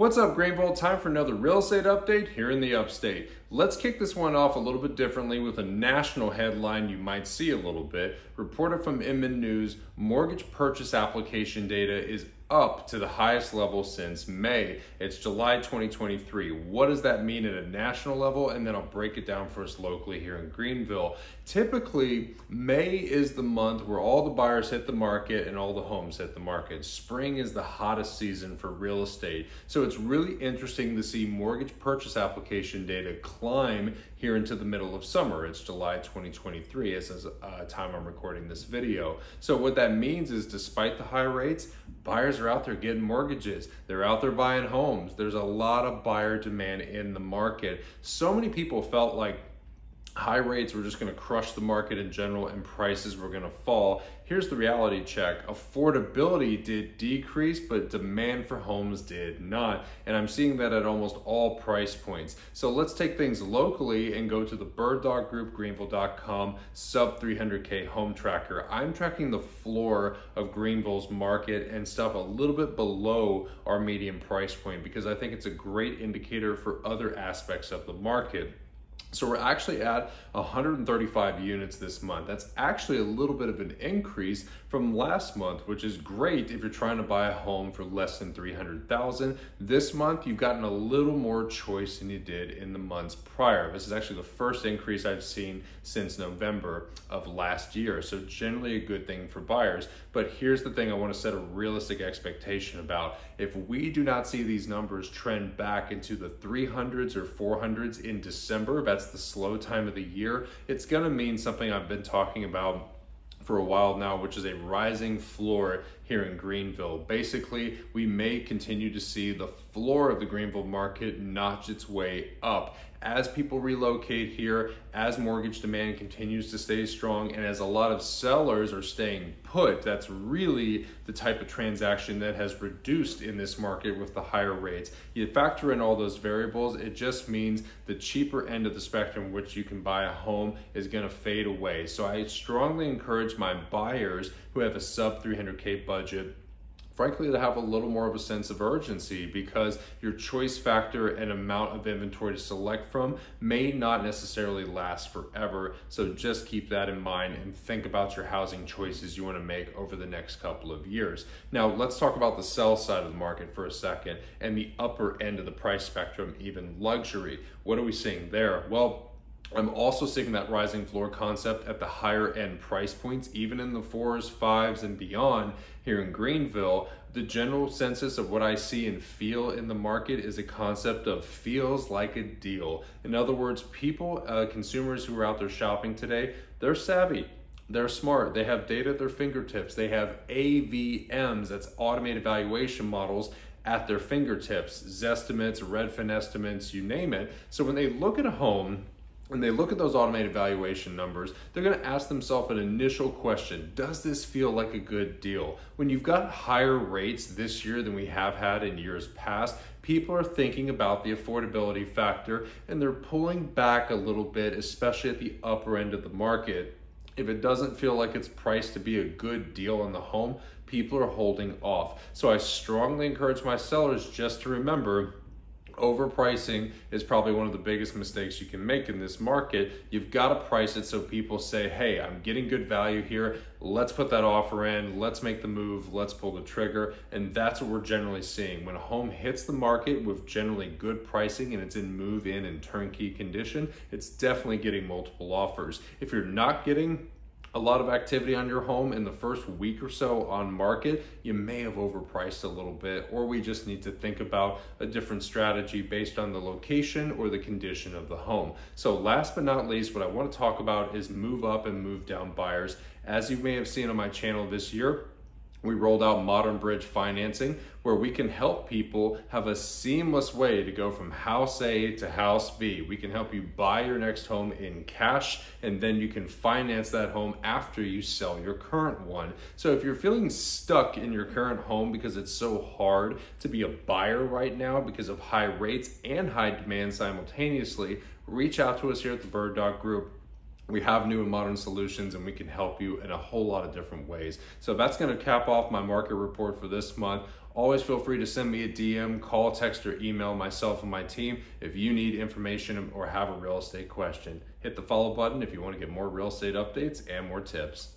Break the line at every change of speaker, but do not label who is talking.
What's up, Greenville? Time for another real estate update here in the upstate. Let's kick this one off a little bit differently with a national headline you might see a little bit. Reported from Inman News, mortgage purchase application data is up to the highest level since May. It's July 2023. What does that mean at a national level? And then I'll break it down for us locally here in Greenville. Typically, May is the month where all the buyers hit the market and all the homes hit the market. Spring is the hottest season for real estate. So it's really interesting to see mortgage purchase application data climb here into the middle of summer. It's July 2023 as is uh, time I'm recording this video. So what that means is despite the high rates, buyers are out there getting mortgages. They're out there buying homes. There's a lot of buyer demand in the market. So many people felt like high rates were just going to crush the market in general and prices were going to fall. Here's the reality check. Affordability did decrease, but demand for homes did not. And I'm seeing that at almost all price points. So let's take things locally and go to the Bird Dog Group, Greenville.com, sub 300K home tracker. I'm tracking the floor of Greenville's market and stuff a little bit below our median price point because I think it's a great indicator for other aspects of the market. So we're actually at 135 units this month. That's actually a little bit of an increase from last month, which is great if you're trying to buy a home for less than 300,000. This month, you've gotten a little more choice than you did in the months prior. This is actually the first increase I've seen since November of last year. So generally a good thing for buyers. But here's the thing I want to set a realistic expectation about. If we do not see these numbers trend back into the 300s or 400s in December, that's the slow time of the year, it's going to mean something I've been talking about for a while now, which is a rising floor here in Greenville. Basically, we may continue to see the floor of the Greenville market notch its way up as people relocate here, as mortgage demand continues to stay strong, and as a lot of sellers are staying put, that's really the type of transaction that has reduced in this market with the higher rates. You factor in all those variables, it just means the cheaper end of the spectrum, which you can buy a home, is gonna fade away. So I strongly encourage my buyers who have a sub 300K budget frankly to have a little more of a sense of urgency because your choice factor and amount of inventory to select from may not necessarily last forever. So just keep that in mind and think about your housing choices you want to make over the next couple of years. Now let's talk about the sell side of the market for a second and the upper end of the price spectrum, even luxury. What are we seeing there? Well, I'm also seeing that rising floor concept at the higher end price points, even in the fours, fives, and beyond here in Greenville. The general census of what I see and feel in the market is a concept of feels like a deal. In other words, people, uh, consumers who are out there shopping today, they're savvy. They're smart. They have data at their fingertips. They have AVMs, that's automated valuation models, at their fingertips. Zestimates, Redfin estimates, you name it. So when they look at a home, when they look at those automated valuation numbers, they're going to ask themselves an initial question Does this feel like a good deal? When you've got higher rates this year than we have had in years past, people are thinking about the affordability factor and they're pulling back a little bit, especially at the upper end of the market. If it doesn't feel like it's priced to be a good deal on the home, people are holding off. So I strongly encourage my sellers just to remember overpricing is probably one of the biggest mistakes you can make in this market. You've got to price it so people say, hey, I'm getting good value here. Let's put that offer in. Let's make the move. Let's pull the trigger. And that's what we're generally seeing. When a home hits the market with generally good pricing and it's in move in and turnkey condition, it's definitely getting multiple offers. If you're not getting a lot of activity on your home in the first week or so on market, you may have overpriced a little bit, or we just need to think about a different strategy based on the location or the condition of the home. So last but not least, what I wanna talk about is move up and move down buyers. As you may have seen on my channel this year, we rolled out Modern Bridge Financing, where we can help people have a seamless way to go from house A to house B. We can help you buy your next home in cash, and then you can finance that home after you sell your current one. So if you're feeling stuck in your current home because it's so hard to be a buyer right now because of high rates and high demand simultaneously, reach out to us here at the Bird Dog Group we have new and modern solutions and we can help you in a whole lot of different ways. So that's going to cap off my market report for this month. Always feel free to send me a DM, call, text, or email myself and my team if you need information or have a real estate question. Hit the follow button if you want to get more real estate updates and more tips.